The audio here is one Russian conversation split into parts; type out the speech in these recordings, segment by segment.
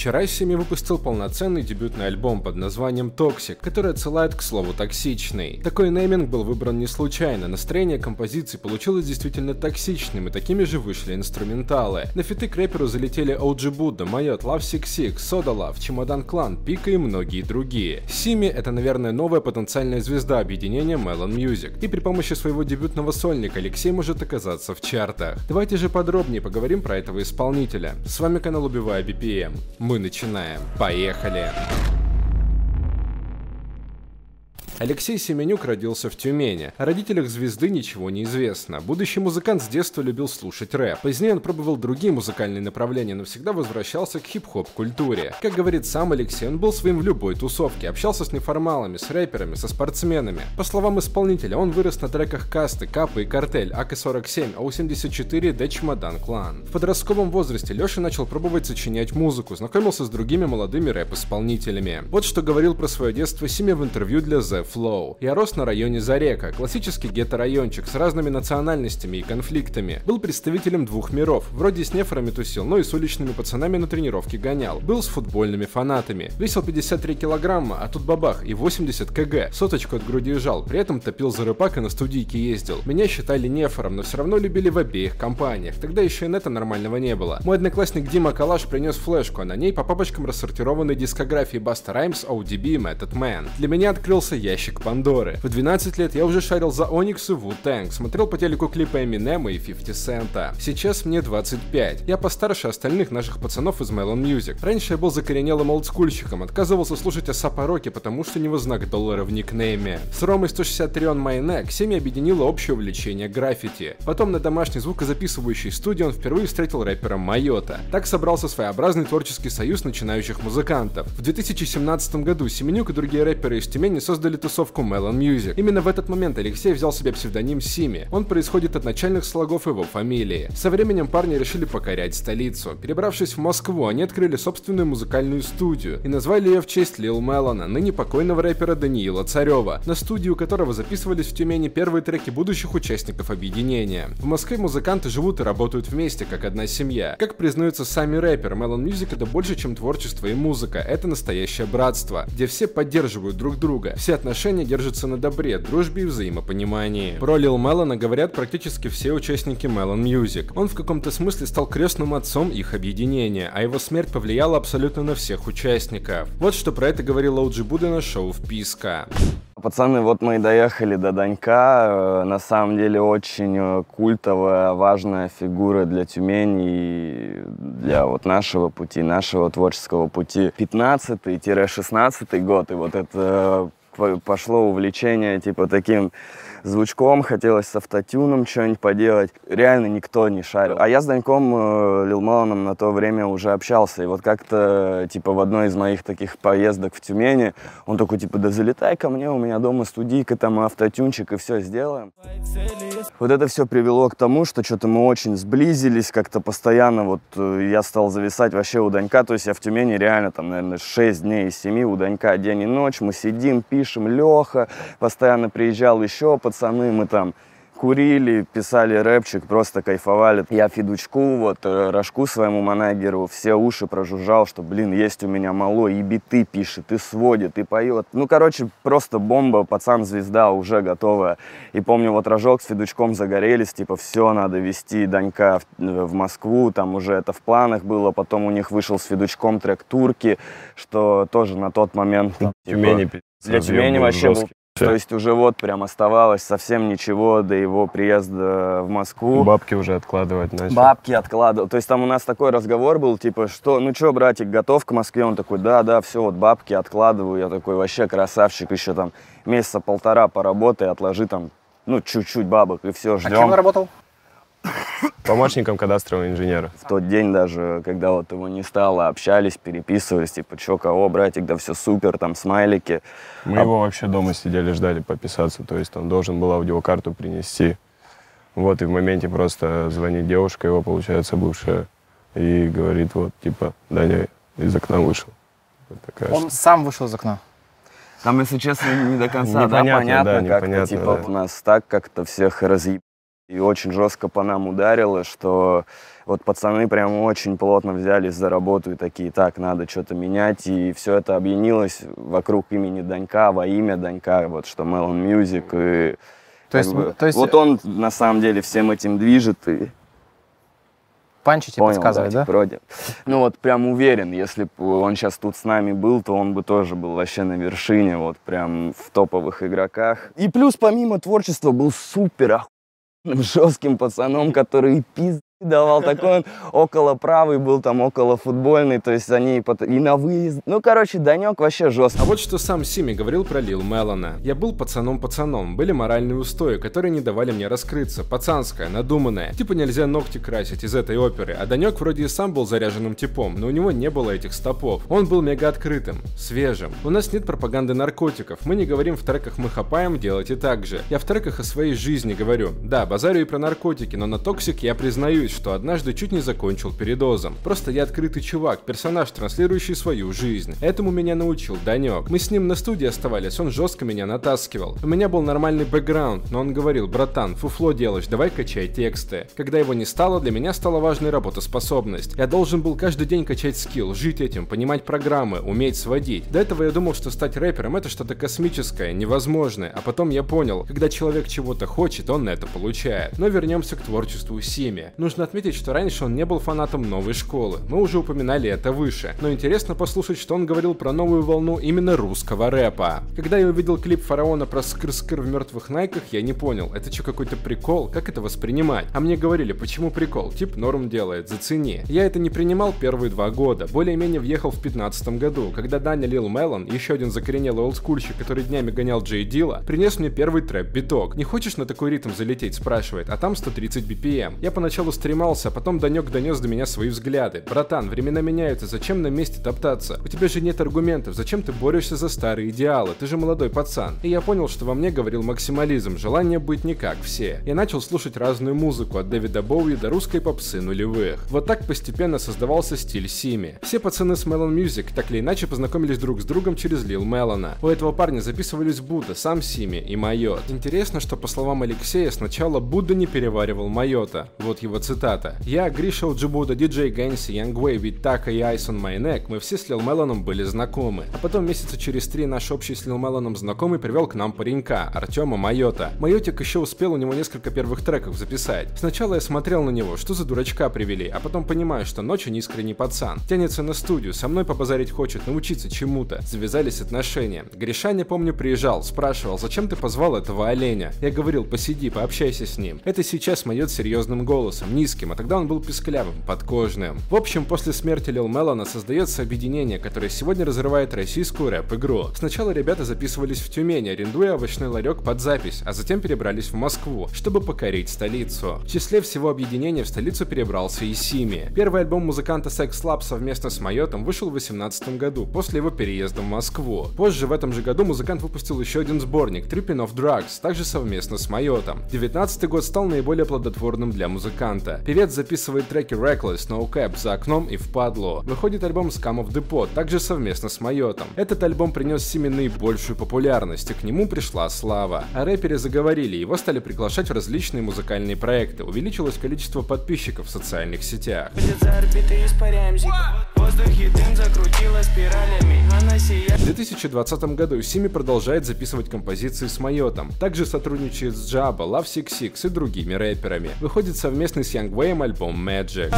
Вчера Семи выпустил полноценный дебютный альбом под названием Toxic, который отсылает к слову токсичный. Такой нейминг был выбран не случайно, настроение композиции получилось действительно токсичным, и такими же вышли инструменталы. На фиты к рэперу залетели OG Buddha, Майот, Love Six Six, Soda Love, Чемодан Клан, Пика и многие другие. Сими это, наверное, новая потенциальная звезда объединения Melon Music, и при помощи своего дебютного сольника Алексей может оказаться в чартах. Давайте же подробнее поговорим про этого исполнителя. С вами канал Убивая BPM. Мы начинаем. Поехали! Алексей Семенюк родился в Тюмени. О родителях звезды ничего не известно. Будущий музыкант с детства любил слушать рэп. Позднее он пробовал другие музыкальные направления, но всегда возвращался к хип-хоп культуре. Как говорит сам Алексей, он был своим в любой тусовке, общался с неформалами, с рэперами, со спортсменами. По словам исполнителя, он вырос на треках Касты, Капы и Картель, АК-47, АУ-74, Д Чемодан Клан. В подростковом возрасте Леша начал пробовать сочинять музыку, знакомился с другими молодыми рэп-исполнителями. Вот что говорил про свое детство Симе в интервью для The Flow. Я рос на районе Зарека, классический гетто-райончик с разными национальностями и конфликтами. Был представителем двух миров, вроде с нефорами тусил, но и с уличными пацанами на тренировке гонял. Был с футбольными фанатами. Весил 53 килограмма, а тут бабах и 80 кг. Соточку от груди жал, при этом топил за рыбак и на студийке ездил. Меня считали нефором, но все равно любили в обеих компаниях. Тогда еще и нета нормального не было. Мой одноклассник Дима Калаш принес флешку, а на ней по папочкам рассортированной дискографии Баста Раймс, ODB и Method Man. Для меня открылся ящик ящик Пандоры. В 12 лет я уже шарил за Оникс и Wu Tang, смотрел по телеку клипы Эминема и 50 Цента. Сейчас мне 25. Я постарше остальных наших пацанов из Melon Music. Раньше я был закоренелым олдскульщиком, отказывался слушать Асапа Роки, потому что у него знак доллара в никнейме. С Ромой 163 on my neck семья объединила общее увлечение граффити. Потом на домашней звукозаписывающей студии он впервые встретил рэпера Майота. Так собрался своеобразный творческий союз начинающих музыкантов. В 2017 году Семенюк и другие рэперы из Тюмени создали тусовку Melon Music. Именно в этот момент Алексей взял себе псевдоним Сими. Он происходит от начальных слогов его фамилии. Со временем парни решили покорять столицу. Перебравшись в Москву, они открыли собственную музыкальную студию и назвали ее в честь Лил Мелона, ныне покойного рэпера Даниила Царева, на студию которого записывались в Тюмени первые треки будущих участников объединения. В Москве музыканты живут и работают вместе, как одна семья. Как признаются сами рэперы, Melon Music это больше, чем творчество и музыка, это настоящее братство, где все поддерживают друг друга, все отношения отношения держатся на добре, дружбе и взаимопонимании. Про Лил Мелона говорят практически все участники Melon Music. Он в каком-то смысле стал крестным отцом их объединения, а его смерть повлияла абсолютно на всех участников. Вот что про это говорил OG Будда на шоу «Вписка». Пацаны, вот мы и доехали до Данька. Э, на самом деле очень э, культовая, важная фигура для Тюмени и для вот нашего пути, нашего творческого пути. 15-16 год, и вот это пошло увлечение типа таким звучком, хотелось с автотюном что-нибудь поделать. Реально никто не шарил. А я с Даньком э, Лил Малоном на то время уже общался. И вот как-то, типа, в одной из моих таких поездок в Тюмени, он такой, типа, да залетай ко мне, у меня дома студийка, там автотюнчик, и все сделаем. Вот это все привело к тому, что что-то мы очень сблизились, как-то постоянно вот э, я стал зависать вообще у Данька. То есть я в Тюмени реально там, наверное, 6 дней из 7 у Данька день и ночь. Мы сидим, пишем, Леха постоянно приезжал еще, пацаны, мы там курили, писали рэпчик, просто кайфовали. Я Федучку, вот, э, Рожку своему манагеру, все уши прожужжал, что, блин, есть у меня малой, и биты пишет, и сводит, и поет. Ну, короче, просто бомба, пацан-звезда уже готовая. И помню, вот Рожок с Федучком загорелись, типа, все, надо вести Данька в, в Москву, там уже это в планах было. Потом у них вышел с Федучком трек «Турки», что тоже на тот момент... Типа, Тюмени, для Тюмени вообще был то есть уже вот прям оставалось совсем ничего до его приезда в Москву. Бабки уже откладывать начал. Бабки откладывал. То есть там у нас такой разговор был, типа, что, ну что, братик, готов к Москве? Он такой, да, да, все, вот бабки откладываю. Я такой, вообще красавчик, еще там месяца полтора поработай, отложи там, ну, чуть-чуть бабок, и все, ждем. А кем работал? Помощником кадастрового инженера. В тот день даже, когда вот его не стало, общались, переписывались, типа, чё, кого, братик, да все супер, там, смайлики. Мы а... его вообще дома сидели, ждали подписаться, то есть он должен был аудиокарту принести. Вот, и в моменте просто звонит девушка, его, получается, бывшая, и говорит, вот, типа, Даня из окна вышел. Вот такая он что... сам вышел из окна? Там, если честно, не до конца, непонятно, да, понятно, да, как-то, типа, да. нас так как-то всех разъебали И очень жестко по нам ударило, что вот пацаны прям очень плотно взялись за работу и такие, так, надо что-то менять. И все это объединилось вокруг имени Данька, во имя Данька, вот что Melon Music. И, то есть, бы, то есть... Вот он на самом деле всем этим движет. И... Панчи тебе подсказывает, да? Вроде. Ну вот прям уверен, если бы он сейчас тут с нами был, то он бы тоже был вообще на вершине, вот прям в топовых игроках. И плюс помимо творчества был супер жестким пацаном, который пиз давал такой он около правый был там около футбольный то есть они и на выезд. Ну короче Данек вообще жестко а вот что сам Сими говорил про Лил Мелона я был пацаном пацаном. Были моральные устои которые не давали мне раскрыться. Пацанская надуманная типа нельзя ногти красить из этой оперы а Данек вроде и сам был заряженным типом но у него не было этих стопов. Он был мега открытым свежим. У нас нет пропаганды наркотиков. Мы не говорим в треках мы хапаем делайте так же я в треках о своей жизни говорю. Да базарю и про наркотики но на Toxic я признаюсь признаюсь, что однажды чуть не закончил передозом. Просто я открытый чувак, персонаж, транслирующий свою жизнь. Этому меня научил Данек. Мы с ним на студии оставались, он жестко меня натаскивал. У меня был нормальный бэкграунд, но он говорил, братан, фуфло делаешь, давай качай тексты. Когда его не стало, для меня стала важной работоспособность. Я должен был каждый день качать skill, жить этим, понимать программы, уметь сводить. До этого я думал, что стать рэпером это что-то космическое, невозможное, а потом я понял, когда человек чего-то хочет, он это получает. Но вернемся к творчеству Seemee. Нужно Нужно отметить, что раньше он не был фанатом новой школы. Мы уже упоминали это выше. Но интересно послушать, что он говорил про новую волну именно русского рэпа. Когда я увидел клип Фараона про скр-скр в мертвых найках, я не понял, это что какой-то прикол? Как это воспринимать? А мне говорили, почему прикол? Тип норм делает, зацени. Я это не принимал первые два года. Более-менее въехал в 15 году, когда Даня Лил Мелон, еще один закоренелый олдскульщик, который днями гонял Джей Дила, принес мне первый трэп-биток. Не хочешь на такой ритм залететь, спрашивает, а там 130 BPM. Я поначалу стрелял стремался, а потом Данек донес до меня свои взгляды. Братан, времена меняются, зачем на месте топтаться? У тебя же нет аргументов, зачем ты борешься за старые идеалы? Ты же молодой пацан. И я понял, что во мне говорил максимализм, желание быть не как все. Я начал слушать разную музыку, от Дэвида Боуи до русской попсы нулевых. Вот так постепенно создавался стиль Seemee. Все пацаны с Melon Music так или иначе познакомились друг с другом через Лил Мелона. У этого парня записывались Будда, сам Seemee и Mayot. Интересно, что по словам Алексея, сначала Будда не переваривал Майота. Вот его цитата цитата. «Я, Гриша OG Buda, диджей Гэнси, Yungway, Витя АК и iceonmyneck, мы все с Лил Мелоном были знакомы. А потом месяца через три наш общий с Лил Мелоном знакомый привел к нам паренька, Артема Майота. Майотик еще успел у него несколько первых треков записать. Сначала я смотрел на него, что за дурачка привели, а потом понимаю, что очень искренний пацан. Тянется на студию, со мной побазарить хочет, научиться чему-то. Завязались отношения. Гриша, не помню, приезжал, спрашивал, зачем ты позвал этого оленя? Я говорил, посиди, пообщайся с ним. Это сейчас Майот серьезным голосом, низким, а тогда он был писклявым, подкожным. В общем, после смерти Лил Мелона создается объединение, которое сегодня разрывает российскую рэп-игру. Сначала ребята записывались в Тюмени, арендуя овощной ларек под запись, а затем перебрались в Москву, чтобы покорить столицу. В числе всего объединения в столицу перебрался и Сими. Первый альбом музыканта Sex Lab совместно с Майотом вышел в 2018 году, после его переезда в Москву. Позже в этом же году музыкант выпустил еще один сборник Tripping of Drugs, также совместно с Майотом. 19 год стал наиболее плодотворным для музыканта. Певец записывает треки Reckless, No Cap, За окном и Впадло. Выходит альбом Scum of the Pot, также совместно с Майотом. Этот альбом принес Симе наибольшую популярность, и к нему пришла слава. О рэпере заговорили, его стали приглашать в различные музыкальные проекты, увеличилось количество подписчиков в социальных сетях. В 2020 году Сими продолжает записывать композиции с Майотом. Также сотрудничает с Джаба, Love Six Six и другими рэперами. Выходит совместный с Young Wayne альбом Magic.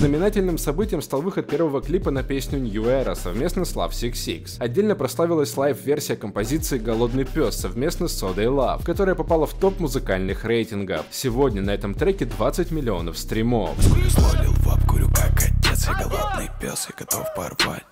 Знаменательным событием стал выход первого клипа на песню New Era совместно с Love Six Six. Отдельно прославилась лайв-версия композиции «Голодный пес» совместно с Soda Love, которая попала в топ музыкальных рейтингов. Сегодня на этом треке 20 миллионов стримов. Свалил в обкурю, как отец, и голодный пес, и готов порвать.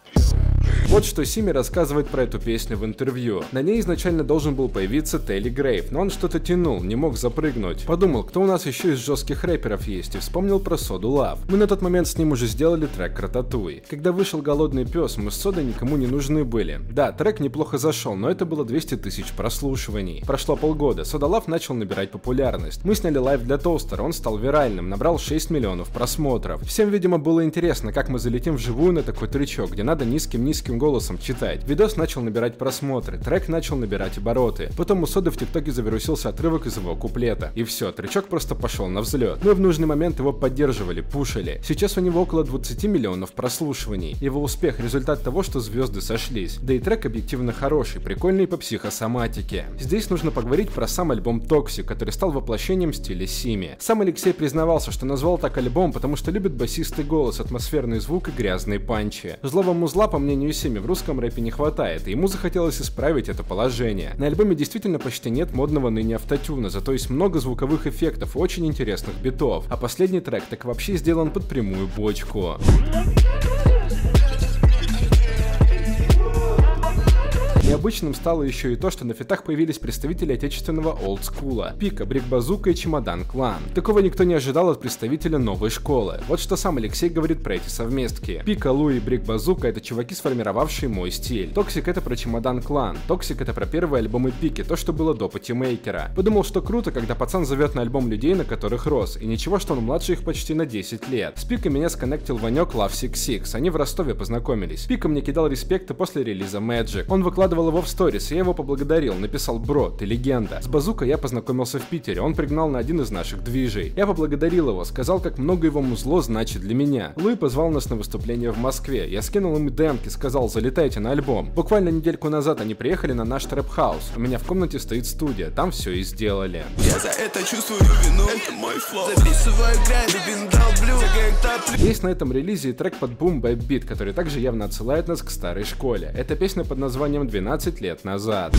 Вот что Seemee рассказывает про эту песню в интервью. На ней изначально должен был появиться Telly Grave, но он что-то тянул, не мог запрыгнуть. Подумал, кто у нас еще из жестких рэперов есть, и вспомнил про Соду Лав. Мы на тот момент с ним уже сделали трек Рататуй. Когда вышел Голодный пес, мы с Содой никому не нужны были. Да, трек неплохо зашел, но это было 200 тысяч прослушиваний. Прошло полгода, Сода Лав начал набирать популярность. Мы сняли лайв для Тостера, он стал виральным, набрал 6 миллионов просмотров. Всем, видимо, было интересно, как мы залетим вживую на такой трючок, где надо низким-низким женским голосом читать. Видос начал набирать просмотры, трек начал набирать обороты. Потом у Соды в ТикТоке завирусился отрывок из его куплета. И все, тречок просто пошел на взлет. Мы в нужный момент его поддерживали, пушили. Сейчас у него около 20 миллионов прослушиваний. Его успех – результат того, что звезды сошлись. Да и трек объективно хороший, прикольный по психосоматике. Здесь нужно поговорить про сам альбом Toxic, который стал воплощением стиля Seemee. Сам Алексей признавался, что назвал так альбом, потому что любит басистый голос, атмосферный звук и грязные панчи. Злого музла, по мнению Seemee, в русском рэпе не хватает, и ему захотелось исправить это положение. На альбоме действительно почти нет модного ныне автотюна, зато есть много звуковых эффектов и очень интересных битов. А последний трек так вообще сделан под прямую бочку. Необычным стало еще и то, что на фитах появились представители отечественного олдскула. Пика, Брик Базука и Чемодан Клан. Такого никто не ожидал от представителя новой школы. Вот что сам Алексей говорит про эти совместки. Пика, Луи и Брик Базука это чуваки, сформировавшие мой стиль. Toxic это про Чемодан Клан. Toxic это про первые альбомы Пики, то, что было до Патимейкера. Подумал, что круто, когда пацан зовет на альбом людей, на которых рос. И ничего, что он младше их почти на 10 лет. С Пика меня сконнектил Ванек Love Six Six. Они в Ростове познакомились. Пика мне кидал респекты после релиза Magic. Он выкладывал выкладывал его в сторис, я его поблагодарил, написал «Бро, ты легенда». С Базука я познакомился в Питере, он пригнал на один из наших движей. Я поблагодарил его, сказал, как много его музло значит для меня. Луи позвал нас на выступление в Москве, я скинул им демки, сказал «Залетайте на альбом». Буквально недельку назад они приехали на наш трэп-хаус, у меня в комнате стоит студия, там все и сделали. Я за это чувствую вину, это мой flow. Записываю грязь, долблю, Есть на этом релизе трек под Boom Bap Beat, который также явно отсылает нас к старой школе. Это песня под названием 12 15 лет назад.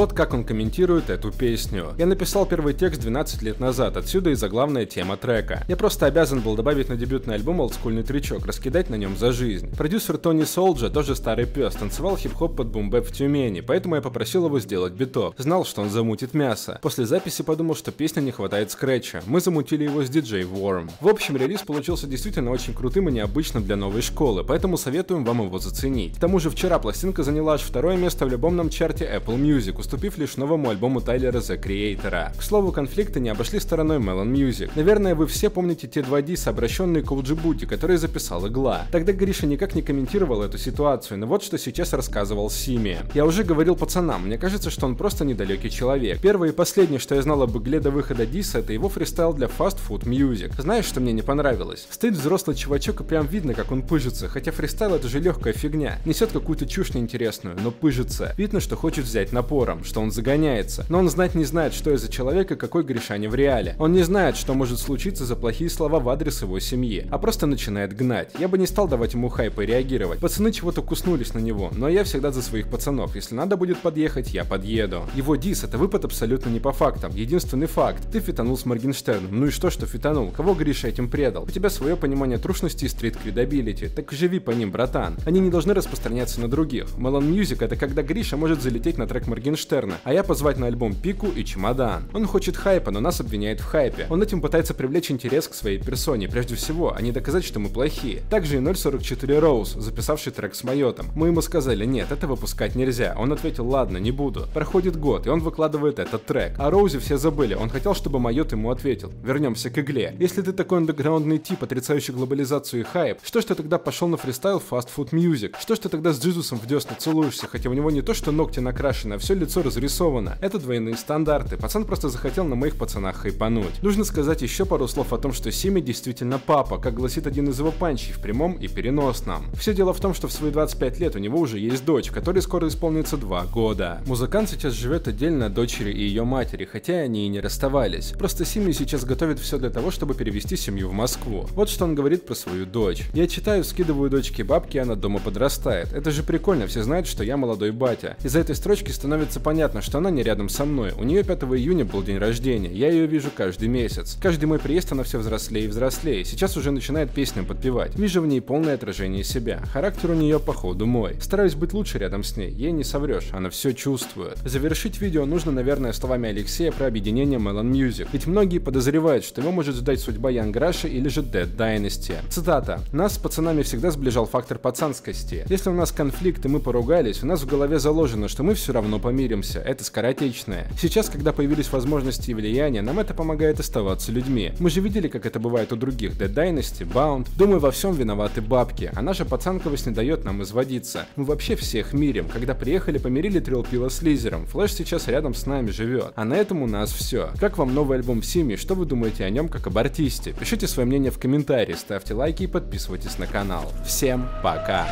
вот как он комментирует эту песню. Я написал первый текст 12 лет назад, отсюда и заглавная тема трека. Я просто обязан был добавить на дебютный альбом олдскульный трючок, раскидать на нем за жизнь. Продюсер Тони Солджа, тоже старый пес, танцевал хип-хоп под boom bap в Тюмени, поэтому я попросил его сделать биток. Знал, что он замутит мясо. После записи подумал, что песня не хватает скретча. Мы замутили его с диджей Worm. В общем, релиз получился действительно очень крутым и необычным для новой школы, поэтому советуем вам его заценить. К тому же вчера пластинка заняла аж второе место в любомном чарте Apple Music, уступив лишь новому альбому Тайлера The Creator. К слову, конфликты не обошли стороной Melon Music. Наверное, вы все помните те два диса, обращенные к Уджибути, которые записал Игла. Тогда Гриша никак не комментировал эту ситуацию, но вот что сейчас рассказывал Сими. Я уже говорил пацанам, мне кажется, что он просто недалекий человек. Первое и последнее, что я знал об Игле до выхода диса, это его фристайл для Fast Food Music. Знаешь, что мне не понравилось? Стоит взрослый чувачок и прям видно, как он пыжится, хотя фристайл это же легкая фигня. Несет какую-то чушь неинтересную, но пыжится. Видно, что хочет взять напором, что он загоняется. Но он знать не знает, что я за человек и какой Гришаня в реале. Он не знает, что может случиться за плохие слова в адрес его семьи, а просто начинает гнать. Я бы не стал давать ему хайп и реагировать. Пацаны чего-то куснулись на него, но я всегда за своих пацанов. Если надо будет подъехать, я подъеду. Его дис это выпад абсолютно не по фактам. Единственный факт. Ты фитанул с Моргенштерном. Ну и что, что фитанул? Кого Гриша этим предал? У тебя свое понимание трушности и street credibility. Так живи по ним, братан. Они не должны распространяться на других. Melon Music это когда Гриша может залететь на трек Моргенштерна, а я позвать на альбом Пику и Чемодан. Он хочет хайпа, но нас обвиняет в хайпе. Он этим пытается привлечь интерес к своей персоне, прежде всего, а не доказать, что мы плохие. Также и 044 Роуз, записавший трек с Майотом. Мы ему сказали, нет, это выпускать нельзя. Он ответил, ладно, не буду. Проходит год, и он выкладывает этот трек. О Роузе все забыли, он хотел, чтобы Майот ему ответил. Вернемся к игле. Если ты такой андеграундный тип, отрицающий глобализацию и хайп, что ж ты тогда пошел на фристайл Fast Food Music? Что ж ты тогда с Джизусом в десна целуешься, хотя у него не то что ногти накрашены, а все лицо разрисовано. Это двойные стандарты. Пацан просто захотел на моих пацанах хайпануть. Нужно сказать еще пару слов о том, что Сими действительно папа, как гласит один из его панчей в прямом и переносном. Все дело в том, что в свои 25 лет у него уже есть дочь, которой скоро исполнится 2 года. Музыкант сейчас живет отдельно от дочери и ее матери, хотя они и не расставались. Просто Сими сейчас готовит все для того, чтобы перевести семью в Москву. Вот что он говорит про свою дочь. Я читаю, скидываю дочке бабки, она дома подрастает. Это же прикольно, все знают, что я молодой батя. Из-за этой строчки становится понятно, что она не рядом со мной. У нее 5 июня был день рождения, я ее вижу каждый месяц. Каждый мой приезд она все взрослее и взрослее. Сейчас уже начинает песням подпевать. Вижу в ней полное отражение себя. Характер у нее походу мой. Стараюсь быть лучше рядом с ней. Ей не соврешь, она все чувствует. Завершить видео нужно, наверное, словами Алексея про объединение Melon Music. Ведь многие подозревают, что его может ждать судьба Ян Граша или же Dead Dynasty. Цитата. Нас с пацанами всегда сближал фактор пацанскости. Если у нас конфликт и мы поругались, у нас в голове заложено, что мы все равно помиримся миримся, это скоротечное. Сейчас, когда появились возможности и влияние, нам это помогает оставаться людьми. Мы же видели, как это бывает у других, Dead Dynasty, Bound. Думаю, во всем виноваты бабки, а наша пацанковость не дает нам изводиться. Мы вообще всех мирим. Когда приехали, помирили Трилпила с Лизером. Флэш сейчас рядом с нами живет. А на этом у нас все. Как вам новый альбом Сими? Что вы думаете о нем как об артисте? Пишите свое мнение в комментарии, ставьте лайки и подписывайтесь на канал. Всем пока!